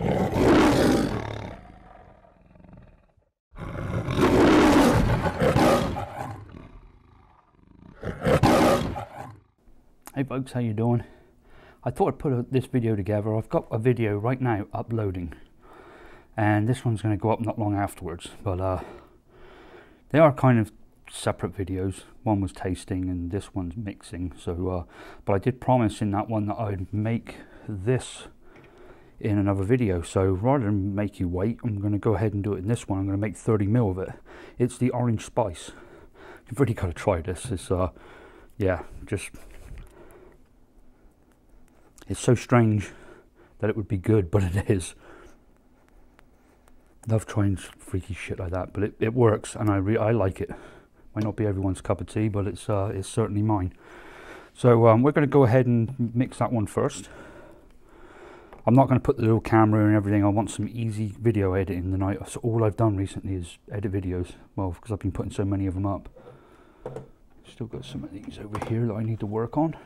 Hey folks, how you doing? I thought I'd put this video together. I've got a video right now uploading, and this one's going to go up not long afterwards. But uh, they are kind of separate videos. One was tasting, and this one's mixing. So, uh, but I did promise in that one that I'd make this in another video. So rather than make you wait, I'm going to go ahead and do it in this one. I'm going to make 30 mil of it. It's the orange spice. You've really got to try this. It's uh, yeah, just it's so strange that it would be good, but it is. Love trying freaky shit like that, but it, it works, and I re- I like it. Might not be everyone's cup of tea, but it's uh, it's certainly mine. So um, we're going to go ahead and mix that one first. I'm not going to put the little camera and everything. I want some easy video editing tonight. So all I've done recently is edit videos. Well, because I've been putting so many of them up. Still got some of these over here that I need to work on.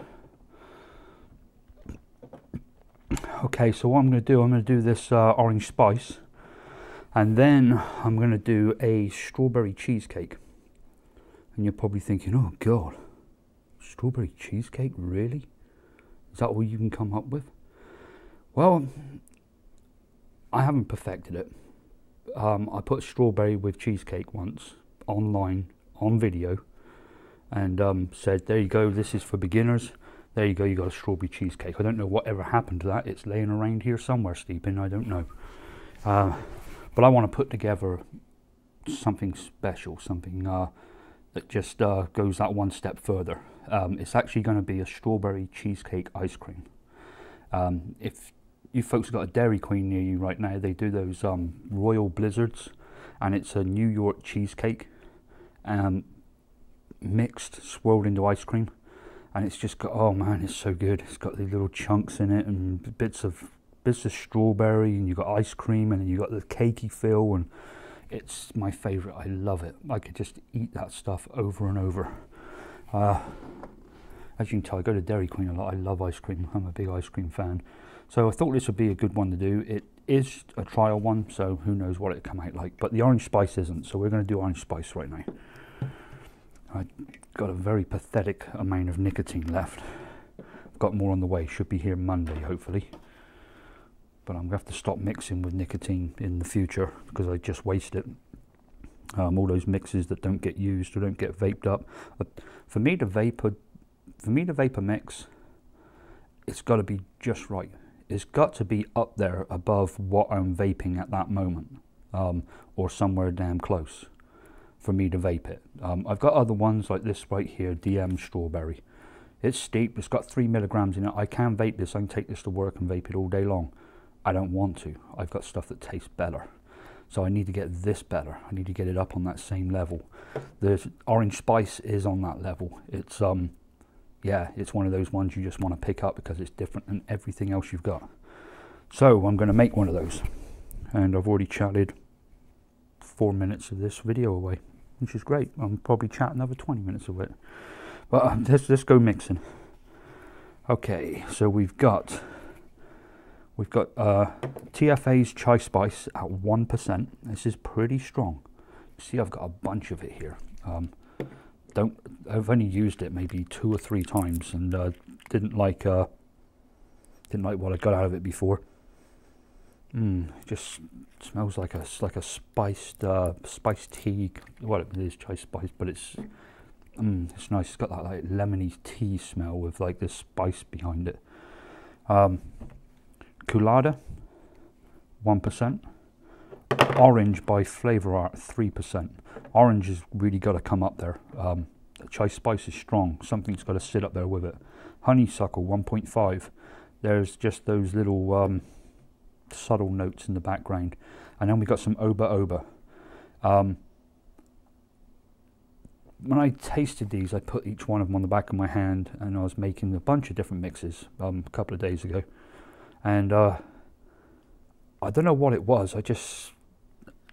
Okay, so what I'm going to do, I'm going to do this uh, orange spice, and then I'm going to do a strawberry cheesecake. And you're probably thinking, oh God, strawberry cheesecake, really? Is that all you can come up with? Well, I haven't perfected it. Um, I put strawberry with cheesecake once online on video and um, said, there you go, this is for beginners there you go, you got a strawberry cheesecake. I don't know whatever happened to that. It's laying around here somewhere, Stephen. I don't know. Uh, but I want to put together something special, something uh, that just uh, goes that one step further. Um, it's actually going to be a strawberry cheesecake ice cream. Um, if you folks got a Dairy Queen near you right now, they do those um, Royal Blizzards, and it's a New York cheesecake um, mixed, swirled into ice cream. And it's just got oh man it's so good. It's got these little chunks in it and bits of bits of strawberry and you've got ice cream and you've got the cakey feel and it's my favorite. I love it. I could just eat that stuff over and over. Uh, as you can tell i go to dairy queen a lot. I love ice cream. I'm a big ice cream fan so i thought this would be a good one to do it is a trial one so who knows what it'll come out like but the orange spice isn't so we're going to do orange spice right now I got a very pathetic amount of nicotine left. I've got more on the way, should be here Monday hopefully. But I'm going to have to stop mixing with nicotine in the future because I just waste it. Um, all those mixes that don't get used or don't get vaped up. For me to vapor, for me to vapor mix, it's got to be just right. It's got to be up there above what I'm vaping at that moment, um, or somewhere damn close for me to vape it. Um, I've got other ones like this right here, DM Strawberry. It's steep, it's got three milligrams in it. I can vape this, I can take this to work and vape it all day long. I don't want to. I've got stuff that tastes better. So I need to get this better. I need to get it up on that same level. The orange spice is on that level. It's um yeah, it's one of those ones you just want to pick up because it's different than everything else you've got. So I'm going to make one of those. And I've already chatted four minutes of this video away which is great. I'm probably chat another 20 minutes of it. But um, let's, let's go mixing. Okay, so we've got we've got uh, TFA's chai spice at one percent. This is pretty strong. See, I've got a bunch of it here. Um, don't I've only used it maybe two or three times and uh, didn't like uh, didn't like what I got out of it before. Mm, just smells like a like a spiced uh, spiced tea. Well, it is chai spice, but it's mm, it's nice. It's got that like lemony tea smell with like this spice behind it. Um, Koolada, one percent. Orange by Flavor Art, three percent. Orange has really got to come up there. Um, the chai spice is strong. Something's got to sit up there with it. Honeysuckle, one point five. There's just those little um, subtle notes in the background. And then we got some Oba Oba. Um, when I tasted these, I put each one of them on the back of my hand, and I was making a bunch of different mixes um, a couple of days ago. And uh, I don't know what it was. I just,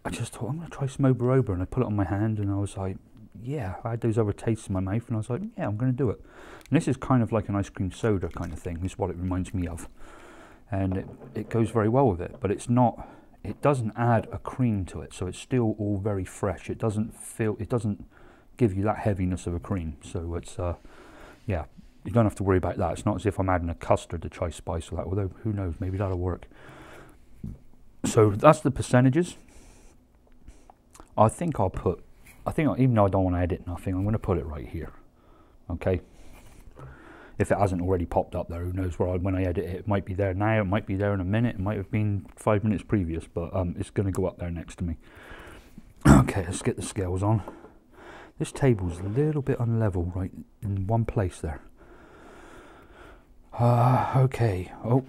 I just thought I'm going to try some Oba Oba, and I put it on my hand, and I was like, yeah, I had those other tastes in my mouth, and I was like, yeah, I'm going to do it. And this is kind of like an ice cream soda kind of thing. Is what it reminds me of and it, it goes very well with it. But it's not. It doesn't add a cream to it, so it's still all very fresh. It doesn't feel. It doesn't give you that heaviness of a cream. So it's uh, yeah, you don't have to worry about that. It's not as if I'm adding a custard to chai spice or that. Although who knows, maybe that'll work. So that's the percentages. I think I'll put. I think even though I don't want to edit nothing, I'm going to put it right here. Okay. If it hasn't already popped up there, who knows where I, when I edit it, it might be there now, it might be there in a minute, it might have been five minutes previous, but um, it's going to go up there next to me. okay, let's get the scales on. This table's a little bit unlevel right in one place there. Uh, okay, oh,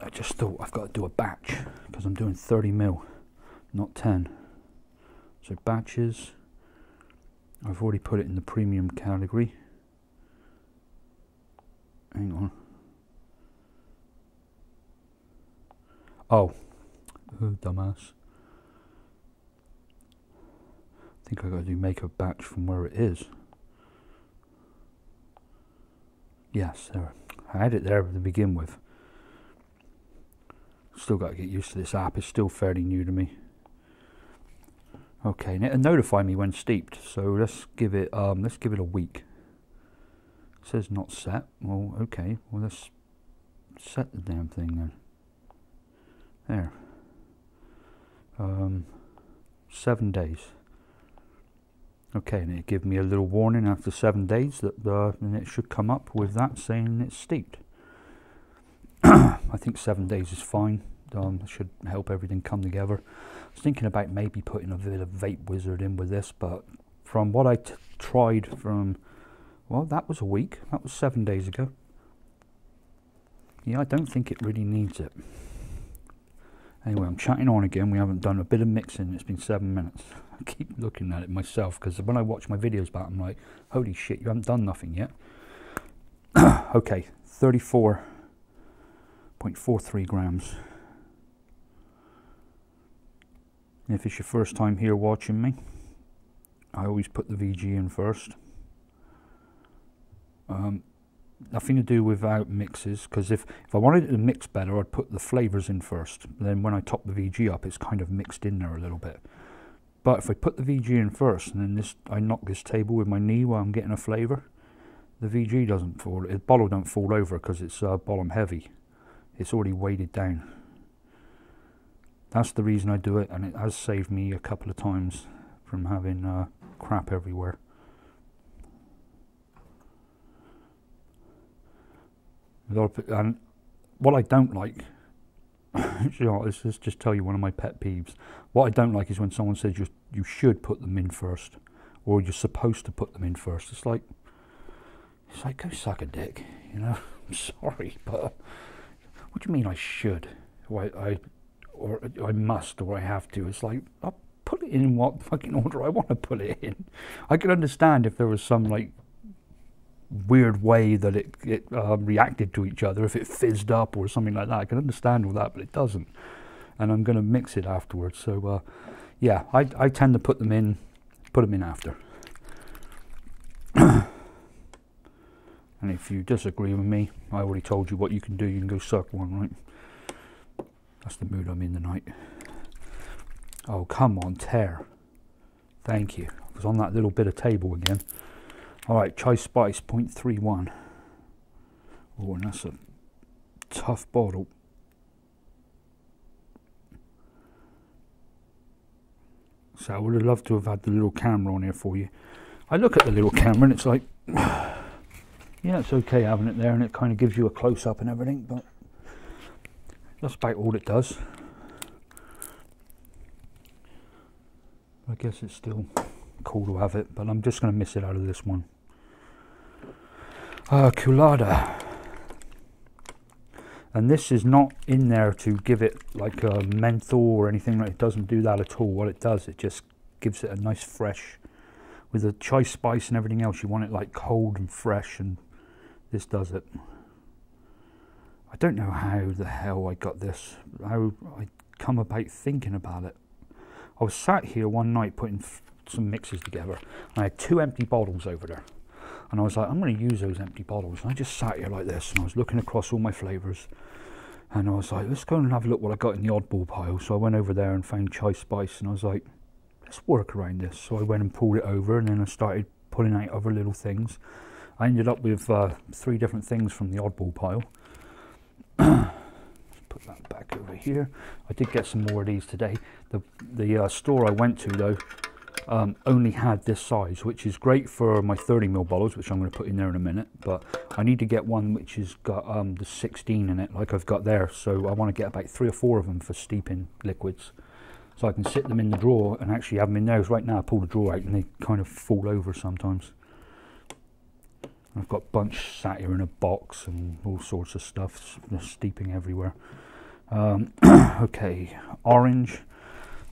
I just thought I've got to do a batch because I'm doing 30 mil, not 10. So batches, I've already put it in the premium category. Hang on. Oh, oh dumbass. I think I got to do make a batch from where it is. Yes, there. I had it there to begin with. Still got to get used to this app. It's still fairly new to me. Okay, and it'll notify me when steeped. So let's give it um, let's give it a week. It says not set. Well, okay. Well, let's set the damn thing then. There. Um, seven days. Okay, and it give me a little warning after seven days that uh, and it should come up with that saying it's steeped. I think seven days is fine. Should help everything come together. I was thinking about maybe putting a bit of Vape Wizard in with this, but from what I tried from, well, that was a week. That was seven days ago. Yeah, I don't think it really needs it. Anyway, I'm chatting on again. We haven't done a bit of mixing. It's been seven minutes. I keep looking at it myself because when I watch my videos back, I'm like, holy shit, you haven't done nothing yet. okay, 34.43 grams. If it's your first time here watching me, I always put the VG in first. Um, nothing to do without mixes because if, if I wanted it to mix better I'd put the flavours in first. Then when I top the VG up it's kind of mixed in there a little bit. But if I put the VG in first and then this I knock this table with my knee while I'm getting a flavour the VG doesn't fall, the bottle don't fall over because it's uh, bottom heavy. It's already weighted down that's the reason I do it and it has saved me a couple of times from having uh, crap everywhere and what I don't like, you know, let's just, tell you one of my pet peeves. What I don't like is when someone says you you should put them in first, or you're supposed to put them in first. It's like it's like go suck a dick, you know. I'm sorry, but what do you mean I should? Or I, I or I must, or I have to. It's like I'll put it in what fucking order I want to put it in. I could understand if there was some like weird way that it, it um, reacted to each other, if it fizzed up or something like that. I can understand all that, but it doesn't. And I'm going to mix it afterwards. So, uh, yeah, I, I tend to put them in, put them in after. and if you disagree with me, I already told you what you can do. You can go suck one, right? That's the mood I'm in tonight. Oh, come on, tear. Thank you. I was on that little bit of table again. All right, Chai Spice 0.31. Oh, and that's a tough bottle. So I would have loved to have had the little camera on here for you. I look at the little camera and it's like, yeah, it's okay having it there and it kind of gives you a close up and everything, but that's about all it does. I guess it's still cool to have it, but I'm just going to miss it out of this one. Uh, Koolada. And this is not in there to give it like a menthol or anything. It doesn't do that at all. What it does, it just gives it a nice fresh, with the chai spice and everything else, you want it like cold and fresh, and this does it. I don't know how the hell I got this, how I come about thinking about it. I was sat here one night putting some mixes together. I had two empty bottles over there. And I was like, I'm going to use those empty bottles. And I just sat here like this and I was looking across all my flavours. And I was like, let's go and have a look what I got in the oddball pile. So I went over there and found chai spice, and I was like, let's work around this. So I went and pulled it over, and then I started pulling out other little things. I ended up with uh, three different things from the oddball pile. put that back over here. I did get some more of these today. The the uh, store I went to though um, only had this size, which is great for my 30 ml bottles, which I'm going to put in there in a minute. But I need to get one which has got um, the 16 in it, like I've got there. So I want to get about three or four of them for steeping liquids. So I can sit them in the drawer and actually have them in there. right now I pull the drawer out and they kind of fall over sometimes. I've got bunch sat here in a box and all sorts of stuff steeping everywhere. Um, okay, orange.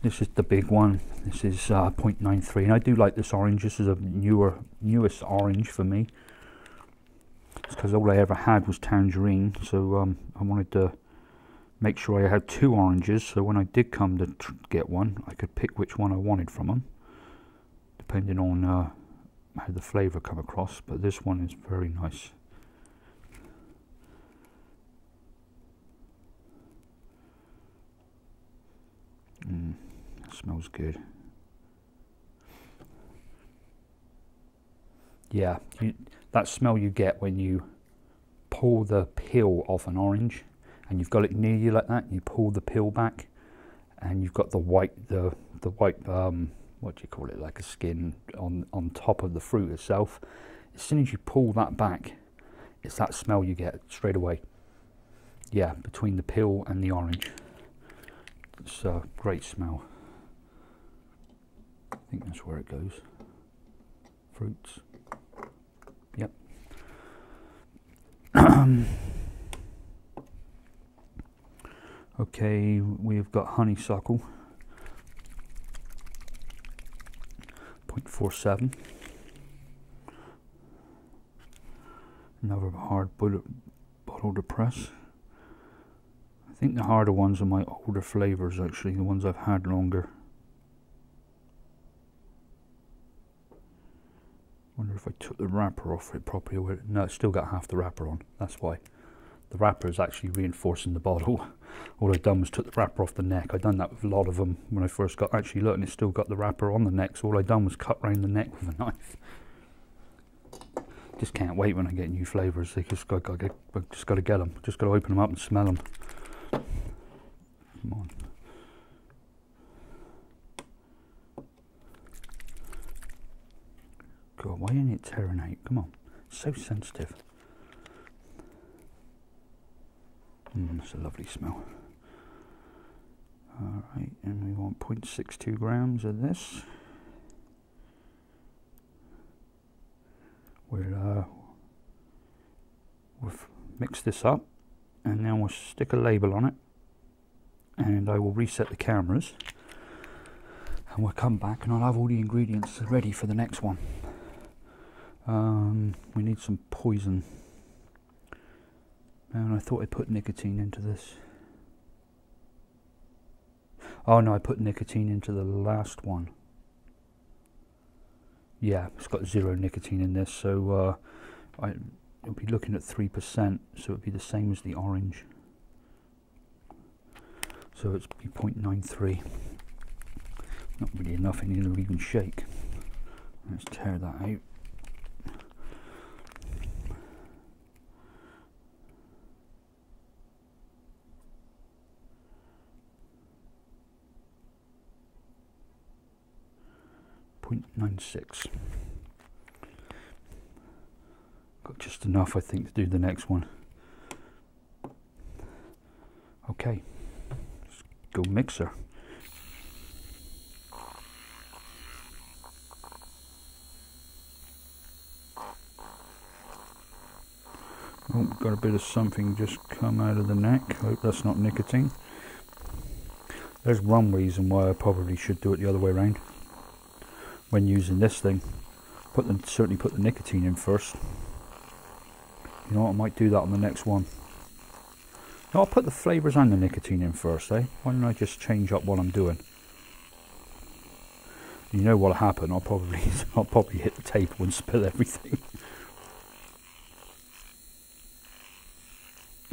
This is the big one. This is uh, 0.93, and I do like this orange. This is a newer, newest orange for me. It's because all I ever had was tangerine, so um, I wanted to make sure I had two oranges. So when I did come to get one, I could pick which one I wanted from them, depending on uh, how the flavour come across. But this one is very nice. Mm smells good. Yeah, you, that smell you get when you pull the peel off an orange and you've got it near you like that, you pull the peel back and you've got the white, the, the white, um, what do you call it, like a skin on, on top of the fruit itself. As soon as you pull that back, it's that smell you get straight away. Yeah, between the peel and the orange. It's a great smell. I think that's where it goes. Fruits. Yep. okay, we've got honeysuckle. 0.47. Another hard bullet bottle to press. I think the harder ones are my older flavors actually, the ones I've had longer. wonder if I took the wrapper off it properly. No, it's still got half the wrapper on. That's why. The wrapper is actually reinforcing the bottle. All I've done was took the wrapper off the neck. I've done that with a lot of them when I first got. Actually, look, and it's still got the wrapper on the neck. So all I've done was cut around the neck with a knife. Just can't wait when I get new flavours. They just got, got, just got to get them. Just got to open them up and smell them. Come on. God, why isn't it tearing out? Come on, so sensitive. Mm, it's a lovely smell. Alright, and we want 0.62 grams of this. We'll, uh, we'll mix this up and then we'll stick a label on it and I will reset the cameras and we'll come back and I'll have all the ingredients ready for the next one. Um, we need some poison. And I thought I put nicotine into this. Oh no, I put nicotine into the last one. Yeah, it's got zero nicotine in this, so uh, I, it'll be looking at 3%, so it'll be the same as the orange. So it's be 0.93. Not really enough, I need to even shake. Let's tear that out. Got just enough, I think, to do the next one. Okay, let's go mixer. Oh, got a bit of something just come out of the neck. Hope that's not nicotine. There's one reason why I probably should do it the other way around when using this thing. Put the, certainly put the nicotine in first. You know what, I might do that on the next one. No, I'll put the flavours and the nicotine in first, eh? Why don't I just change up what I'm doing? You know what'll happen, I'll probably I'll probably hit the table and spill everything.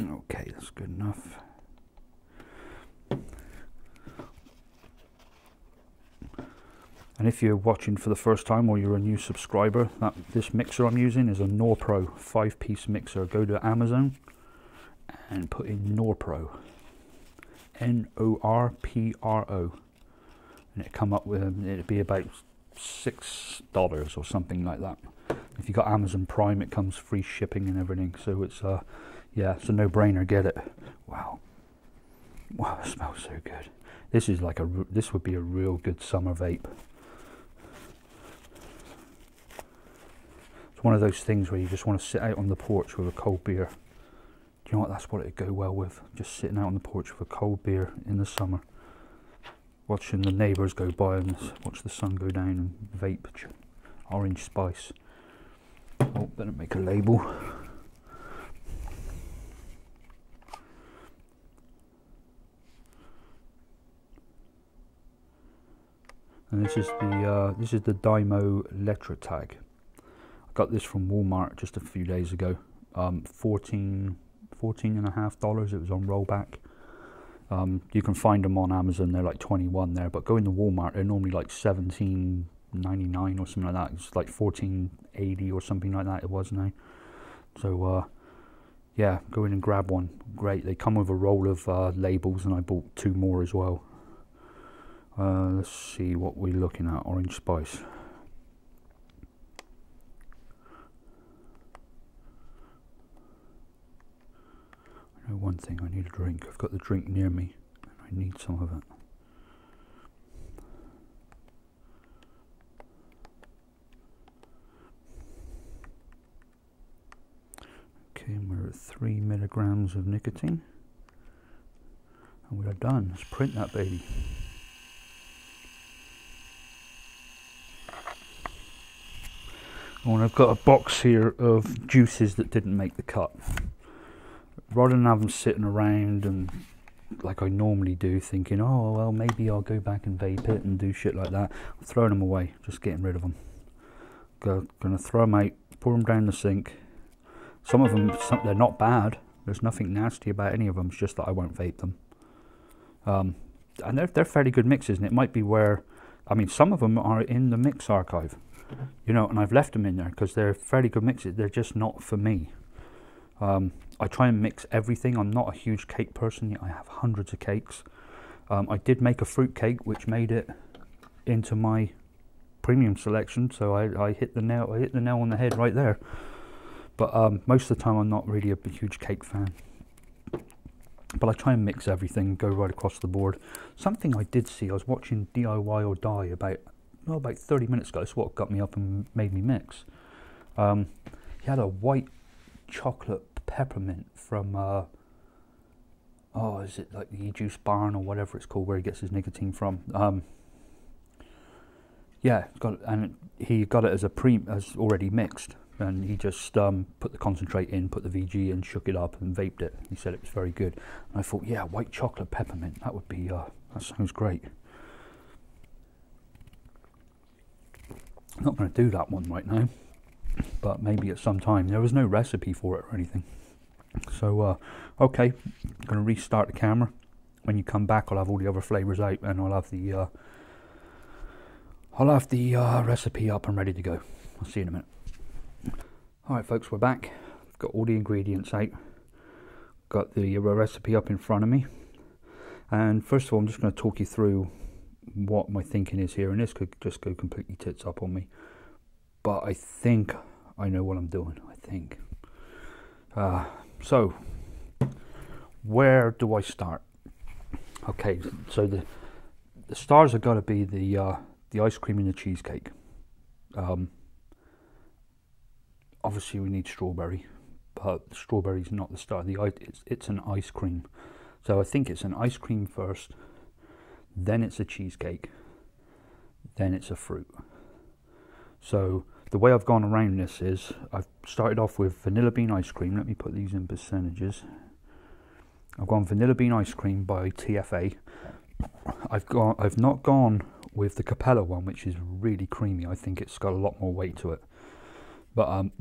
okay, that's good enough. And if you're watching for the first time or you're a new subscriber, that this mixer I'm using is a Norpro five-piece mixer. Go to Amazon and put in Norpro, N-O-R-P-R-O, and it come up with it'd be about six dollars or something like that. If you got Amazon Prime, it comes free shipping and everything. So it's uh, yeah, it's a no-brainer. Get it. Wow, wow, it smells so good. This is like a this would be a real good summer vape. It's one of those things where you just want to sit out on the porch with a cold beer. Do you know what? That's what it'd go well with. Just sitting out on the porch with a cold beer in the summer. Watching the neighbours go by and watch the sun go down and vape orange spice. Oh, better make a label. And this is the uh, this is the Dymo LetraTag got this from Walmart just a few days ago. Um, 14, 14 and a half dollars. It was on rollback. Um, you can find them on Amazon. They're like 21 there, but going to Walmart, they're normally like 17.99 or something like that. It's like 14.80 or something like that. It was now. So uh, yeah, go in and grab one. Great. They come with a roll of uh, labels, and I bought two more as well. Uh, let's see what we're looking at. Orange spice. One thing, I need a drink. I've got the drink near me and I need some of it. Okay, and we're at three milligrams of nicotine. And we're done. Let's print that baby. Oh, and I've got a box here of juices that didn't make the cut rather than have them sitting around and like I normally do, thinking, oh well, maybe I'll go back and vape it and do shit like that. I'm throwing them away, just getting rid of them. Go, gonna throw them out, pour them down the sink. Some of them, some, they're not bad. There's nothing nasty about any of them. It's just that I won't vape them. Um, and they're they're fairly good mixes, and it might be where, I mean, some of them are in the mix archive, you know, and I've left them in there because they're fairly good mixes. They're just not for me. Um, I try and mix everything. I'm not a huge cake person. yet I have hundreds of cakes. Um, I did make a fruit cake, which made it into my premium selection. So I, I, hit the nail. I hit the nail on the head right there. But um, most of the time, I'm not really a huge cake fan. But I try and mix everything, go right across the board. Something I did see. I was watching DIY or Die about well, about 30 minutes ago. That's what got me up and made me mix. Um, he had a white chocolate peppermint from uh, oh is it like the juice barn or whatever it's called where he gets his nicotine from um, yeah got and he got it as a pre as already mixed and he just um, put the concentrate in put the VG in shook it up and vaped it he said it was very good and I thought yeah white chocolate peppermint that would be uh, that sounds great I'm not going to do that one right now but maybe at some time. There was no recipe for it or anything. So, uh, okay, I'm going to restart the camera. When you come back, I'll have all the other flavors out and I'll have the uh, I'll have the uh, recipe up and ready to go. I'll see you in a minute. Alright folks, we're back. I've got all the ingredients out. Got the recipe up in front of me. And first of all, I'm just going to talk you through what my thinking is here. And this could just go completely tits up on me. But I think I know what I'm doing, I think. Uh, so, where do I start? Okay, so the the stars are going to be the uh, the ice cream and the cheesecake. Um, obviously, we need strawberry, but strawberry's not the star. The it's, it's an ice cream, so I think it's an ice cream first, then it's a cheesecake, then it's a fruit. So the way I've gone around this is I've started off with vanilla bean ice cream. Let me put these in percentages. I've gone vanilla bean ice cream by TFA. I've gone. I've not gone with the Capella one, which is really creamy. I think it's got a lot more weight to it. But um,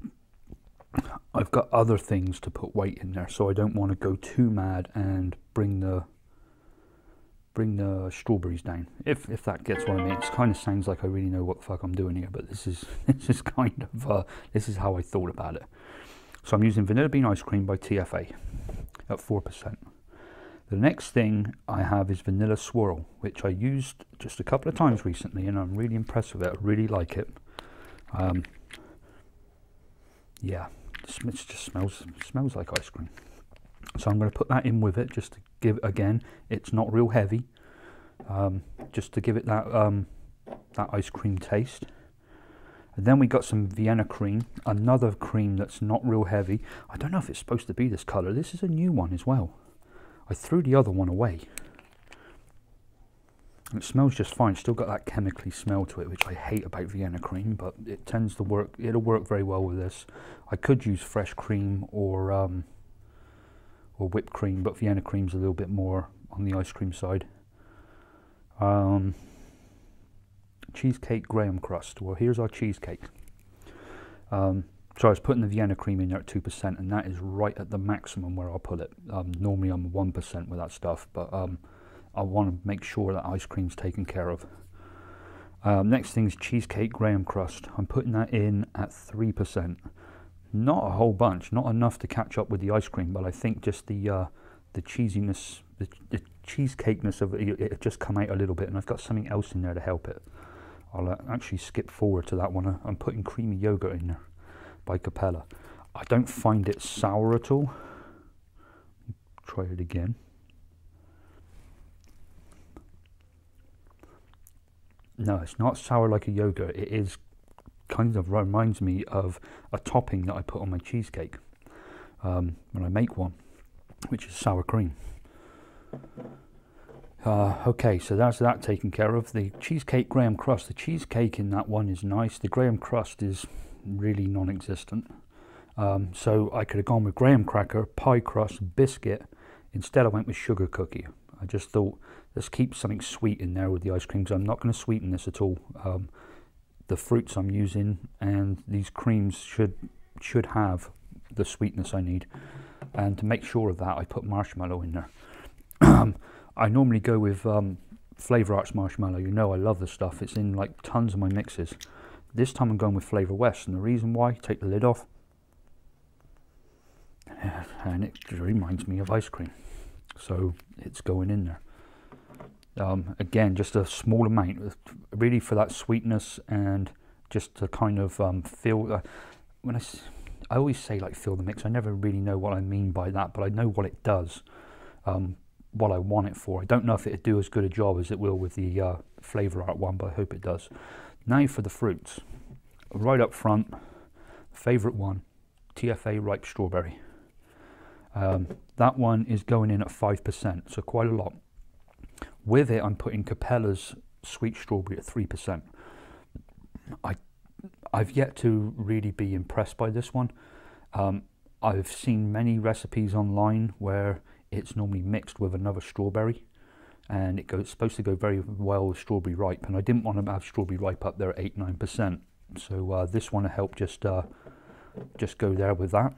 I've got other things to put weight in there, so I don't want to go too mad and bring the bring the strawberries down. If if that gets what I mean, it kind of sounds like I really know what the fuck I'm doing here, but this is this is kind of uh, this is how I thought about it. So I'm using vanilla bean ice cream by TFA at four percent. The next thing I have is vanilla swirl, which I used just a couple of times recently, and I'm really impressed with it. I really like it. Um, yeah, it just smells smells like ice cream. So I'm going to put that in with it just to give again. It's not real heavy, um, just to give it that um, that ice cream taste. And then we got some Vienna cream, another cream that's not real heavy. I don't know if it's supposed to be this color. This is a new one as well. I threw the other one away. It smells just fine. Still got that chemically smell to it, which I hate about Vienna cream, but it tends to work. It'll work very well with this. I could use fresh cream or um, or whipped cream, but Vienna cream's a little bit more on the ice cream side. Um, cheesecake graham crust. Well, here's our cheesecake. Um, so I was putting the Vienna cream in there at 2%, and that is right at the maximum where I'll put it. Um, normally I'm 1% with that stuff, but um, I want to make sure that ice cream's taken care of. Um, next thing is cheesecake graham crust. I'm putting that in at 3%. Not a whole bunch, not enough to catch up with the ice cream, but I think just the uh, the cheesiness, the, the cheesecakeness of it, it just come out a little bit, and I've got something else in there to help it. I'll uh, actually skip forward to that one. I'm putting creamy yogurt in there by Capella. I don't find it sour at all. Try it again. No, it's not sour like a yogurt. It is kind of reminds me of a topping that I put on my cheesecake um, when I make one, which is sour cream. Uh, okay, so that's that taken care of. The cheesecake graham crust. The cheesecake in that one is nice. The graham crust is really non-existent. Um, so I could have gone with graham cracker, pie crust, biscuit. Instead, I went with sugar cookie. I just thought let's keep something sweet in there with the ice cream because I'm not going to sweeten this at all. Um, the fruits I'm using and these creams should should have the sweetness I need. And to make sure of that, I put marshmallow in there. I normally go with um, Flavor Arts marshmallow. You know I love the stuff. It's in like tons of my mixes. This time I'm going with Flavor West, and the reason why, take the lid off, and it reminds me of ice cream. So it's going in there. Um, again, just a small amount, really for that sweetness and just to kind of um, feel. Uh, when I, I always say like feel the mix. I never really know what I mean by that, but I know what it does, um, what I want it for. I don't know if it'd do as good a job as it will with the uh, flavor art one, but I hope it does. Now for the fruits, right up front, favorite one, TFA ripe strawberry. Um, that one is going in at five percent, so quite a lot. With it, I'm putting Capella's sweet strawberry at 3%. I, I've yet to really be impressed by this one. Um, I've seen many recipes online where it's normally mixed with another strawberry and it goes it's supposed to go very well with strawberry ripe and I didn't want to have strawberry ripe up there at 8 9% so uh, this one helped just uh, just go there with that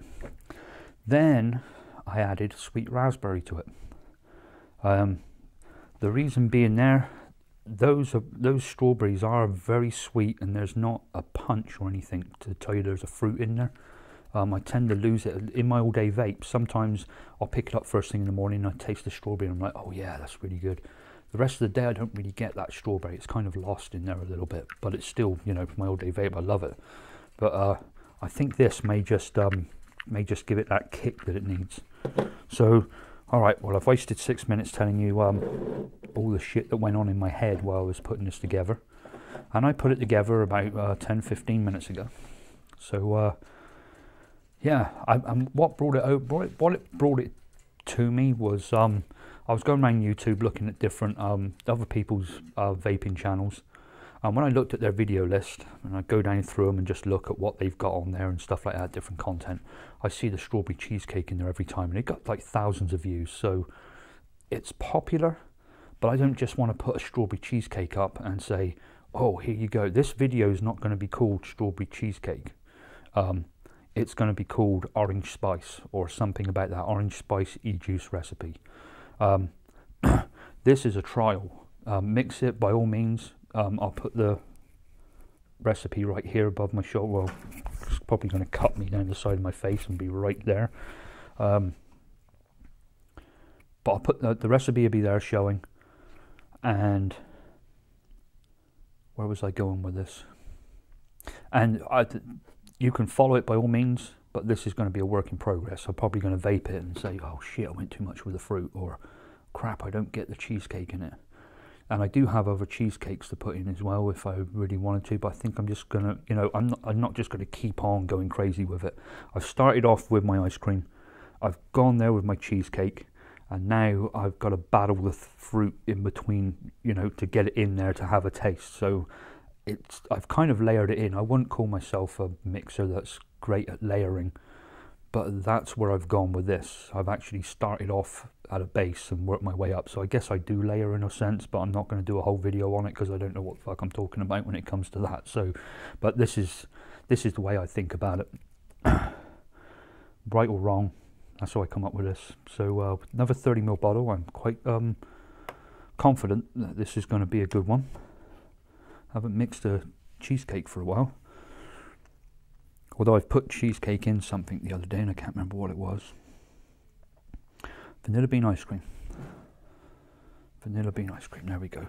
then I added sweet raspberry to it um, the reason being there, those are, those strawberries are very sweet, and there's not a punch or anything to tell you there's a fruit in there. Um, I tend to lose it in my all-day vape. Sometimes I'll pick it up first thing in the morning, and I taste the strawberry, and I'm like, oh yeah, that's really good. The rest of the day, I don't really get that strawberry. It's kind of lost in there a little bit, but it's still, you know, my all-day vape. I love it, but uh, I think this may just um, may just give it that kick that it needs. So all right, well, I've wasted six minutes telling you um, all the shit that went on in my head while I was putting this together. And I put it together about uh, 10, 15 minutes ago. So, uh, yeah, I, what brought it, brought it, what it brought it to me was um, I was going around YouTube looking at different um, other people's uh, vaping channels. And when I looked at their video list, and I go down through them and just look at what they've got on there and stuff like that, different content, I see the strawberry cheesecake in there every time, and it got like thousands of views. So it's popular, but I don't just want to put a strawberry cheesecake up and say, oh, here you go. This video is not going to be called strawberry cheesecake. Um, it's going to be called orange spice or something about that orange spice e-juice recipe. Um, this is a trial. Um, mix it by all means. Um, I'll put the recipe right here above my shoulder. Well, it's probably going to cut me down the side of my face and be right there. Um, but I'll put the, the recipe will be there showing. And where was I going with this? And I, you can follow it by all means, but this is going to be a work in progress. I'm probably going to vape it and say, oh shit, I went too much with the fruit, or crap, I don't get the cheesecake in it. And I do have other cheesecakes to put in as well if I really wanted to, but I think I'm just to, you know, I'm not, I'm not just to keep on going crazy with it. I've started off with my ice cream, I've gone there with my cheesecake, and now I've got to battle the fruit in between, you know, to get it in there to have a taste. So it's I've kind of layered it in. I wouldn't call myself a mixer that's great at layering, but that's where I've gone with this. I've actually started off at a base and worked my way up. So I guess I do layer in a sense, but I'm not going to do a whole video on it because I don't know what the fuck I'm talking about when it comes to that. So, but this is this is the way I think about it. right or wrong, that's how I come up with this. So uh, another 30 ml bottle. I'm quite um, confident that this is going to be a good one. I haven't mixed a cheesecake for a while. Although I've put cheesecake in something the other day and I can't remember what it was. Vanilla bean ice cream. Vanilla bean ice cream. There we go.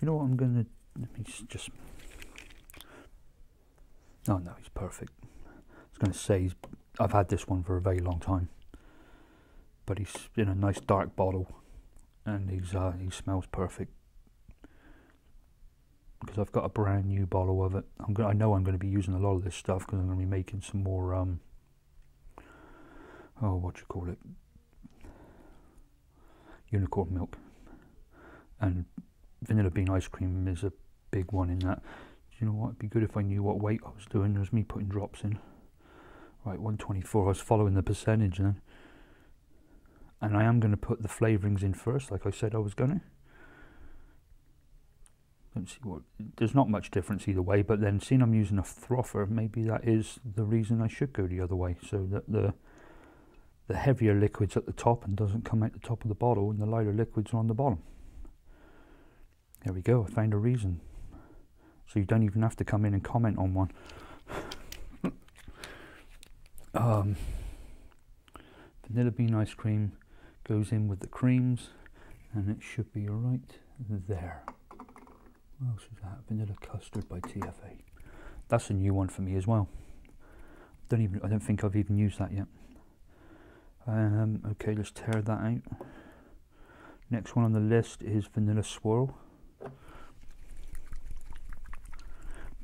You know what I'm to... Let me just... Oh no, he's perfect I was to say I've had this one for a very long time, but he's in a nice dark bottle, and he's uh, he smells perfect. Because I've got a brand new bottle of it. I'm gonna, I know I'm going to be using a lot of this stuff because I'm going to be making some more. Um, oh, what you call it? Unicorn milk, and vanilla bean ice cream is a big one in that. Do you know what? It'd be good if I knew what weight I was doing. There's me putting drops in. Right, 124. I was following the percentage then. And I am going to put the flavourings in first, like I said I was going to. Let's see what. There's not much difference either way, but then seeing I'm using a frother, maybe that is the reason I should go the other way, so that the the heavier liquid's at the top and doesn't come out the top of the bottle, and the lighter liquids are on the bottom. There we go. I found a reason. So you don't even have to come in and comment on one. Um, vanilla bean ice cream goes in with the creams and it should be right there. What else is that? Vanilla custard by TFA. That's a new one for me as well. Don't even I don't think I've even used that yet. Um, okay, let's tear that out. Next one on the list is vanilla swirl.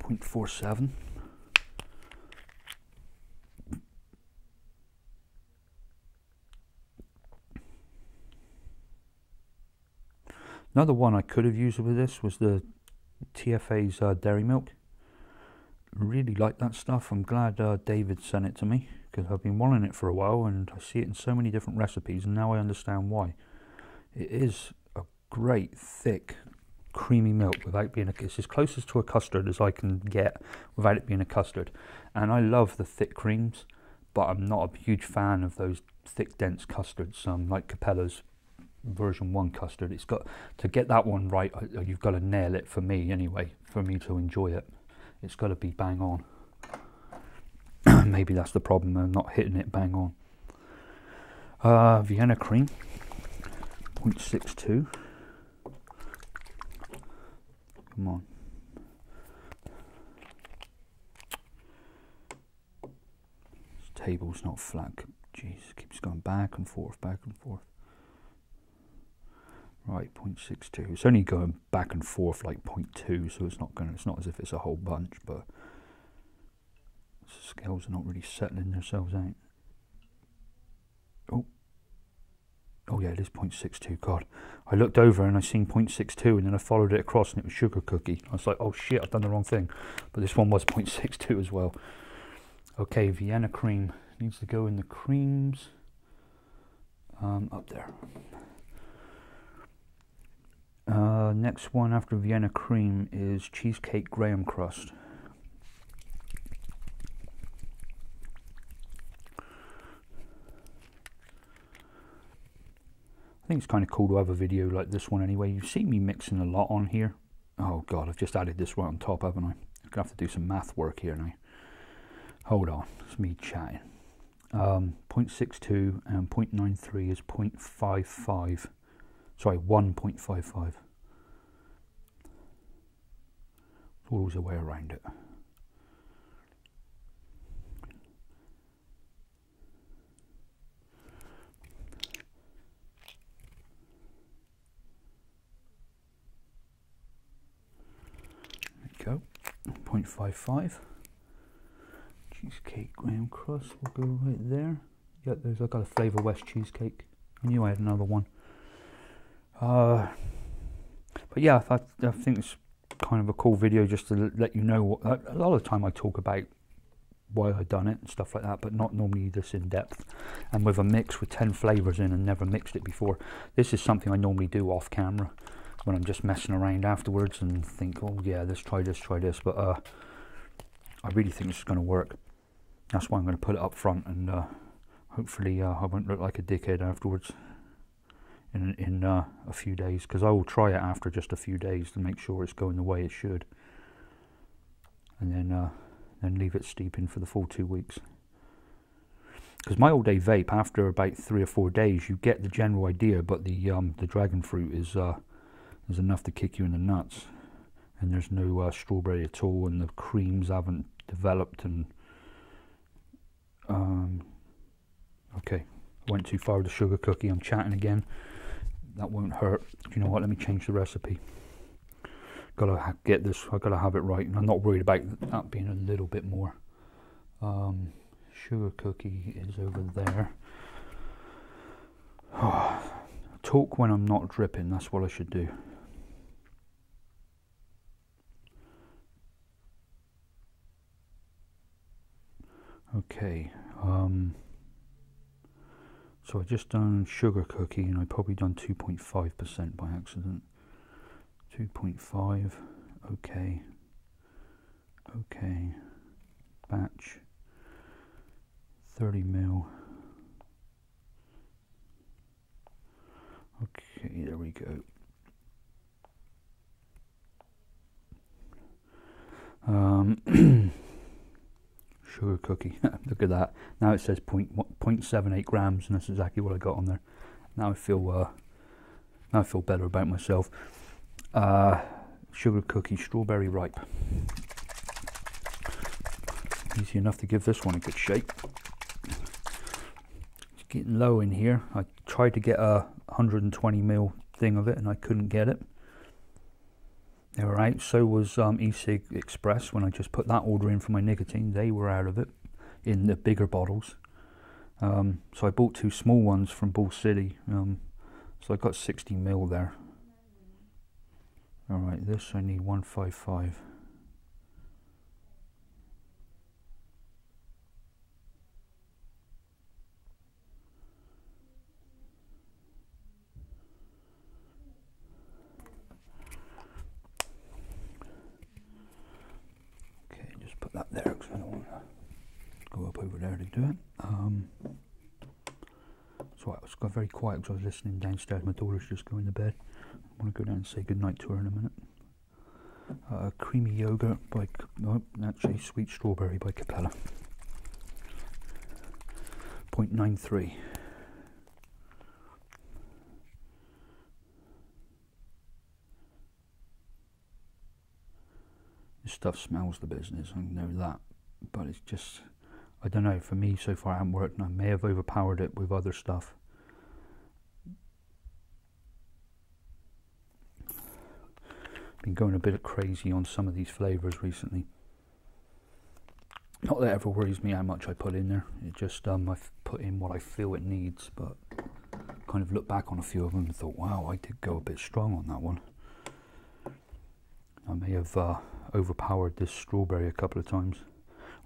0.47. Another one I could have used with this was the TFA's uh, dairy milk. Really like that stuff. I'm glad uh, David sent it to me because I've been wanting it for a while and I see it in so many different recipes and now I understand why. It is a great thick creamy milk without being a it's as close as to a custard as I can get without it being a custard. And I love the thick creams, but I'm not a huge fan of those thick dense custards um, like Capella's version 1 custard. It's got to get that one right, uh, you've got to nail it for me anyway, for me to enjoy it. It's got to be bang on. Maybe that's the problem, I'm not hitting it bang on. Uh, Vienna cream, 0.62. Come on. This table's not flat. Jeez, keeps going back and forth, back and forth. Right, 0.62. It's only going back and forth like 0.2, so it's not going. It's not as if it's a whole bunch, but scales are not really settling themselves out. Oh, oh yeah, it is 0.62. God, I looked over and I seen 0.62, and then I followed it across, and it was sugar cookie. I was like, oh shit, I've done the wrong thing. But this one was 0.62 as well. Okay, Vienna cream needs to go in the creams. Um, up there. Uh, next one after Vienna cream is cheesecake graham crust. I think it's kind of cool to have a video like this one anyway. You see me mixing a lot on here. Oh god, I've just added this right on top, haven't I? I'm gonna have to do some math work here now. Hold on, it's me chatting. Um, 0.62 and 0.93 is 0.55. Sorry, 1.55. always a way around it. Go, 0.55. Cheesecake graham crust will go right there. Yeah, there's I got a Flavor West cheesecake. I knew I had another one. Uh, but yeah, I, I think it's kind of a cool video just to let you know. What, a lot of the time I talk about why I've done it and stuff like that, but not normally this in depth. And with a mix with 10 flavors in and never mixed it before, this is something I normally do off camera when I'm just messing around afterwards and think, oh yeah, let's try this, try this. But uh, I really think this is going to work. That's why I'm going to put it up front and uh, hopefully uh, I won't look like a dickhead afterwards in, in uh, a few days because I will try it after just a few days to make sure it's going the way it should. And then uh, then leave it steeping for the full two weeks. Because my all day vape after about three or four days you get the general idea but the um, the dragon fruit is uh, is enough to kick you in the nuts. And there's no uh, strawberry at all and the creams haven't developed and um, okay. I went too far with the sugar cookie. I'm chatting again that won't hurt. you know what? Let me change the recipe. Gotta get this. I gotta have it right, and I'm not worried about that being a little bit more. Um, sugar cookie is over there. talk when I'm not dripping. That's what I should do. Okay. Um, so I just done sugar cookie and I probably done 2.5% by accident. 2.5, okay, okay, batch, 30 mil. Okay, there we go. Um, sugar cookie. Look at that. Now it says 0.78 grams, and that's exactly what I got on there. Now I feel uh, now I feel better about myself. Uh, sugar cookie, strawberry ripe. Easy enough to give this one a good shake. It's getting low in here. I tried to get a 120 mil thing of it, and I couldn't get it. They were out. So was um, Express when I just put that order in for my nicotine. They were out of it in the bigger bottles. Um, so I bought two small ones from Bull City. Um, so I got 60 mil there. All right, this I need 155. Do it. Um, so I was got very quiet because I was listening downstairs. My daughter's just going to bed. I want to go down and say goodnight to her in a minute. Uh, creamy yogurt by no, actually sweet strawberry by Capella. 0.93. This stuff smells the business, I know that, but it's just I don't know, for me so far I haven't worked and I may have overpowered it with other stuff. Been going a bit crazy on some of these flavours recently. Not that it ever worries me how much I put in there. It just um, I put in what I feel it needs, but kind of looked back on a few of them and thought, wow, I did go a bit strong on that one. I may have uh, overpowered this strawberry a couple of times.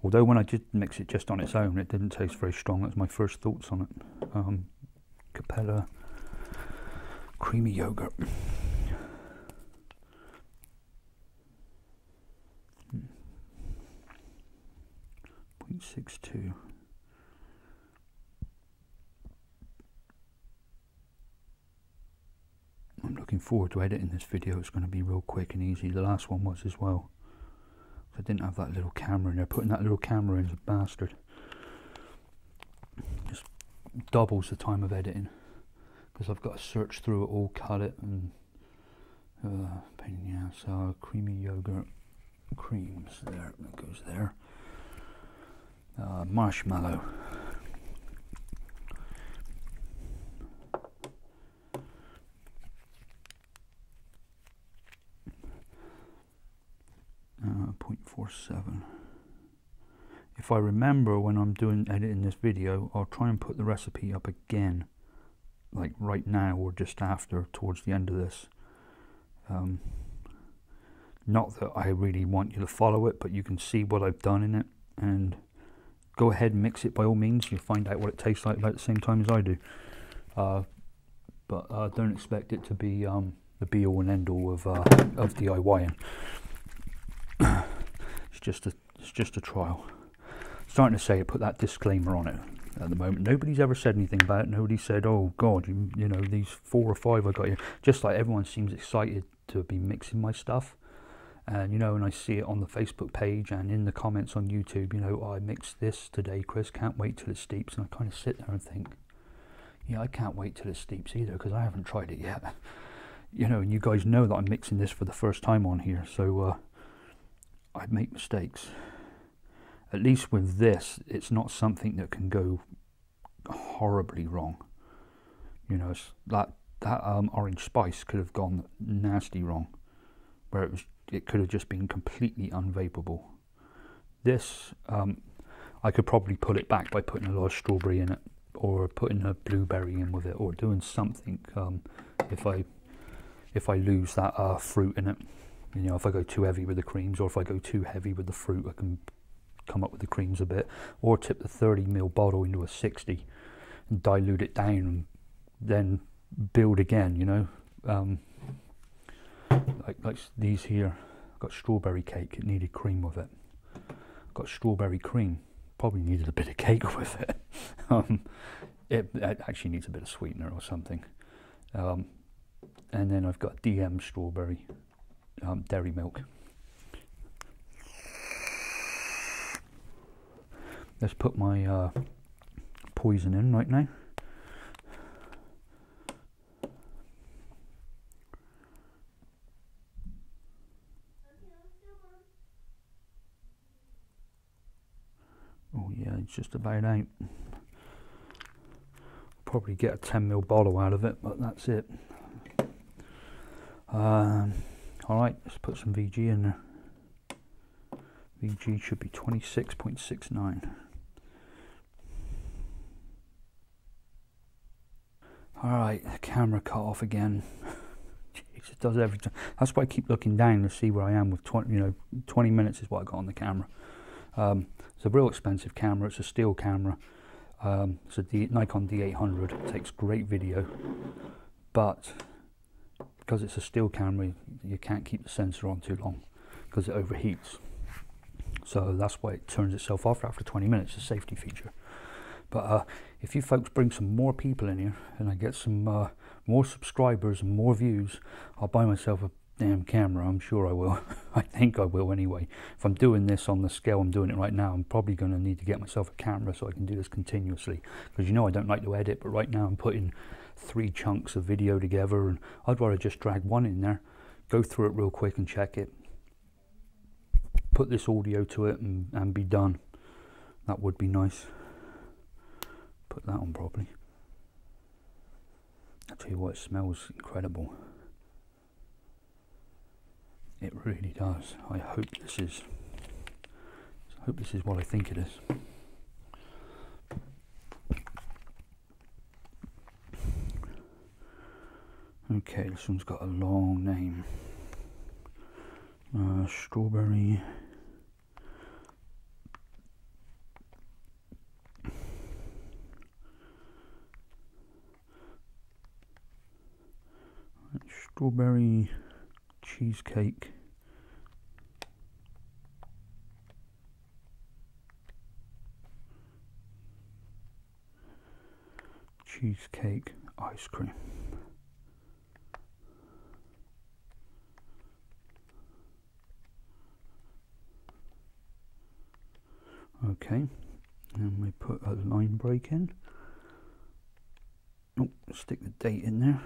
Although when I did mix it just on its own, it didn't taste very strong. That's my first thoughts on it. Um, Capella creamy yogurt. Point six two. I'm looking forward to editing this video. It's going to be real quick and easy. The last one was as well. I didn't have that little camera in there. Putting that little camera in is a bastard. Just doubles the time of editing because I've got to search through it all, cut it, and uh, pain in the ass. Uh, creamy yogurt creams. There, goes there. Uh, marshmallow. Uh, 0.47 if I remember when I'm doing editing this video I'll try and put the recipe up again like right now or just after towards the end of this. Um, not that I really want you to follow it but you can see what I've done in it and go ahead and mix it by all means. You'll find out what it tastes like about the same time as I do. Uh, but uh, don't expect it to be um, the be all and end all of, uh, of DIYing just a it's just a trial starting to say put that disclaimer on it at the moment. Nobody's ever said anything about it. Nobody said, "Oh God, you, you know these four or five I got here." Just like everyone seems excited to be mixing my stuff, and you know, and I see it on the Facebook page and in the comments on YouTube. You know, oh, I mixed this today, Chris. Can't wait till it steeps. And I kind of sit there and think, yeah, I can't wait till it steeps either because I haven't tried it yet. You know, and you guys know that I'm mixing this for the first time on here, so uh, I make mistakes at least with this, it's not something that can go horribly wrong. You know, that that um, orange spice could have gone nasty wrong, where it was it could have just been completely unvapable. This um, I could probably pull it back by putting a lot of strawberry in it, or putting a blueberry in with it, or doing something. Um, if I if I lose that uh, fruit in it, you know, if I go too heavy with the creams, or if I go too heavy with the fruit, I can come up with the creams a bit, or tip the 30 ml bottle into a 60 and dilute it down and then build again, you know. Um, like, like these here, I've got strawberry cake, it needed cream with it. I've Got strawberry cream, probably needed a bit of cake with it. um, it, it, actually needs a bit of sweetener or something. Um, and then I've got DM strawberry um, dairy milk. Let's put my uh, poison in right now. Oh yeah, it's just about out. Probably get a 10 ml bottle out of it, but that's it. Um, Alright, let's put some VG in there. VG should be 26.69. All right, the camera cut off again. Jeez, it does every time. That's why I keep looking down to see where I am with 20, you know, 20 minutes is what I got on the camera. Um, it's a real expensive camera. It's a steel camera. Um, it's a D Nikon D800. It takes great video, but because it's a steel camera, you can't keep the sensor on too long because it overheats. So that's why it turns itself off after 20 minutes. A safety feature. But uh, if you folks bring some more people in here and I get some uh, more subscribers and more views, I'll buy myself a damn camera. I'm sure I will. I think I will anyway. If I'm doing this on the scale I'm doing it right now, I'm probably going to need to get myself a camera so I can do this continuously. Because you know I don't like to edit, but right now I'm putting three chunks of video together and I'd rather just drag one in there, go through it real quick and check it, put this audio to it and, and be done. That would be nice put that on properly. I tell you what, it smells incredible. It really does. I hope this is. I hope this is what I think it is. Okay, this one's got a long name. Uh, strawberry. strawberry cheesecake. Cheesecake ice cream. Okay, and we put a line break in. Oh, stick the date in there.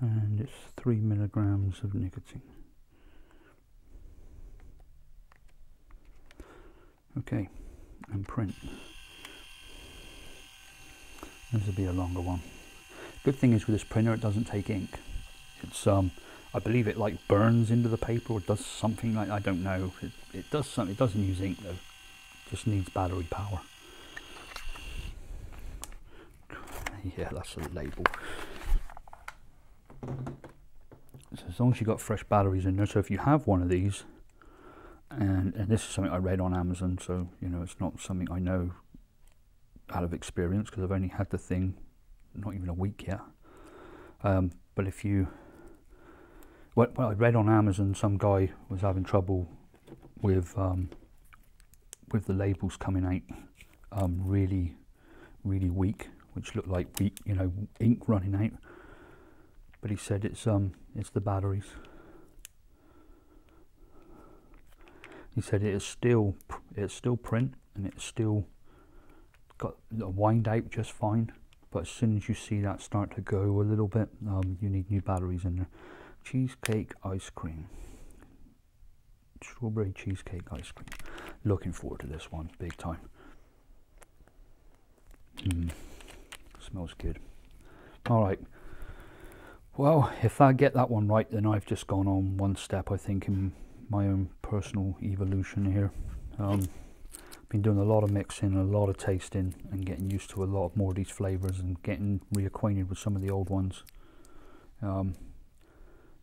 And it's three milligrams of nicotine. Okay, and print. This will be a longer one. Good thing is with this printer, it doesn't take ink. It's um, I believe it like burns into the paper or does something like I don't know. It, it does something. It doesn't use ink though. It just needs battery power. Yeah, that's a label. So as long as you've got fresh batteries in there. So if you have one of these, and and this is something I read on Amazon, so you know it's not something I know out of experience because I've only had the thing not even a week yet. Um, but if you, well, I read on Amazon, some guy was having trouble with um, with the labels coming out um, really, really weak, which looked like weak, you know, ink running out. But he said it's um, it's the batteries. He said it is still it's still print and it's still got wind out just fine but as soon as you see that start to go a little bit um, you need new batteries in there cheesecake ice cream. Strawberry cheesecake ice cream. Looking forward to this one big time. Mm, smells good. All right. Well if I get that one right then I've just gone on one step I think in my own personal evolution here. Um, been doing a lot of mixing, a lot of tasting, and getting used to a lot more of these flavors and getting reacquainted with some of the old ones. Um,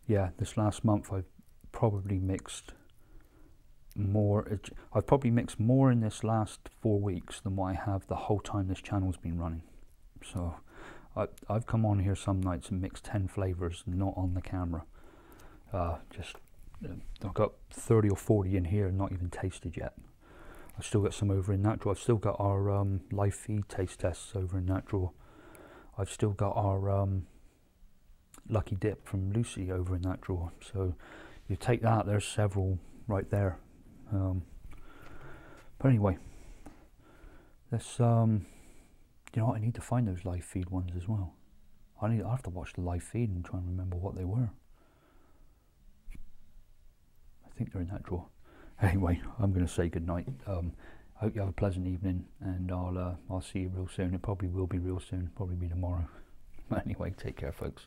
yeah, this last month I've probably mixed more. I've probably mixed more in this last four weeks than what I have the whole time this channel's been running. So I, I've come on here some nights and mixed 10 flavors, not on the camera. Uh, just, uh, I've got 30 or 40 in here, not even tasted yet. I've still got some over in drawer. I've still got our um, live feed taste tests over in drawer. I've still got our um, lucky dip from Lucy over in that drawer. So you take that, there's several right there. Um, but anyway, let's. Um, you know what? I need to find those live feed ones as well. I need. I have to watch the live feed and try and remember what they were. I think they're in that drawer anyway, I'm going to say good night. Um, I hope you have a pleasant evening, and I'll uh, I'll see you real soon. It probably will be real soon. Probably be tomorrow. But anyway, take care, folks.